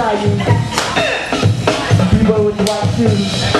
you. B-boy with white shoes.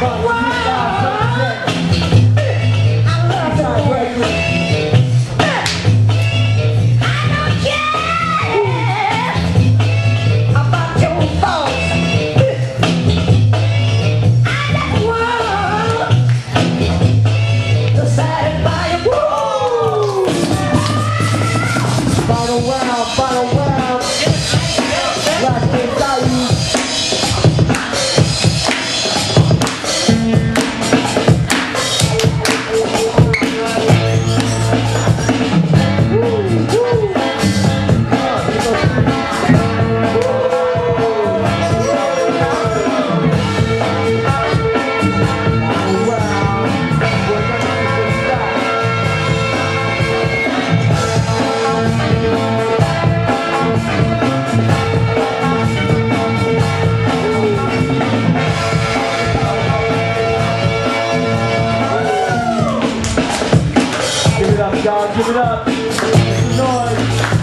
man? up, give it up. Noise.